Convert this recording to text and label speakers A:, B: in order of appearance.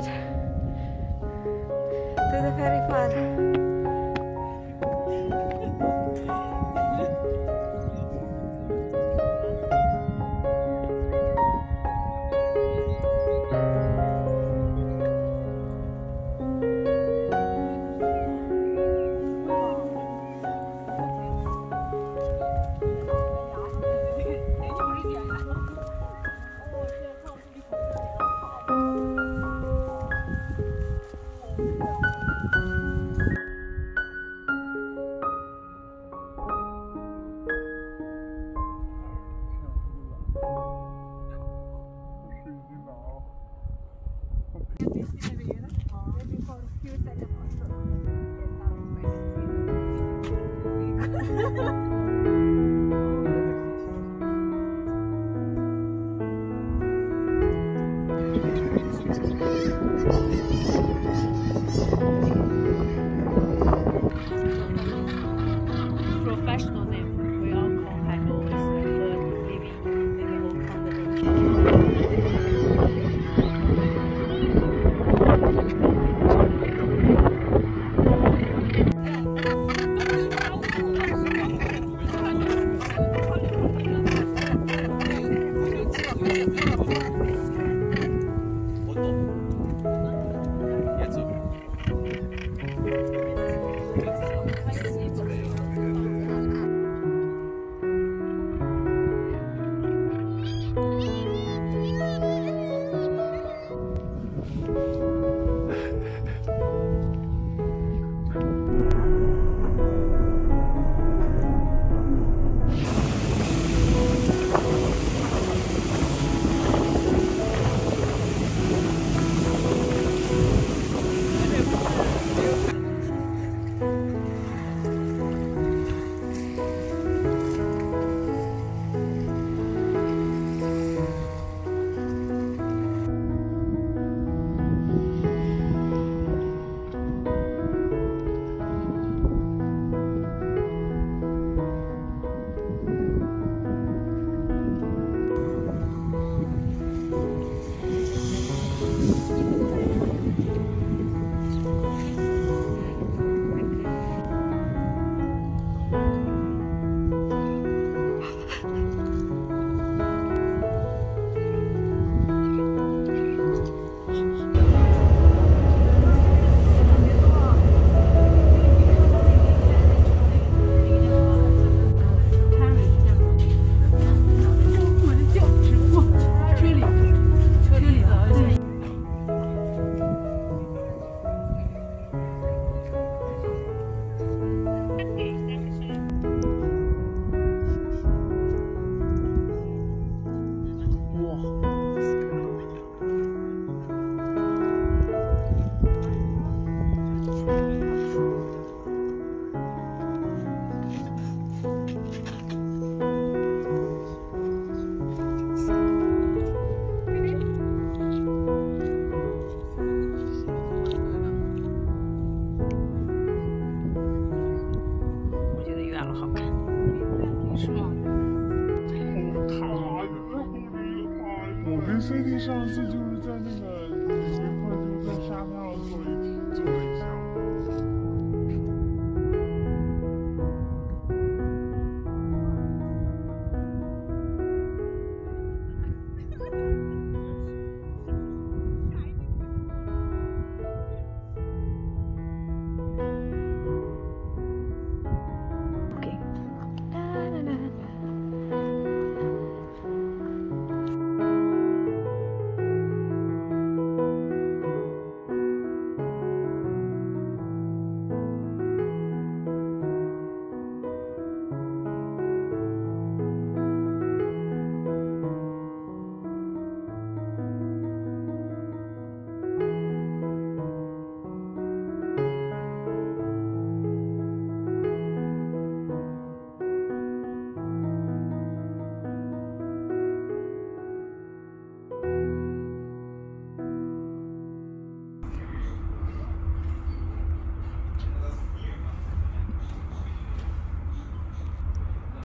A: target. Thank you.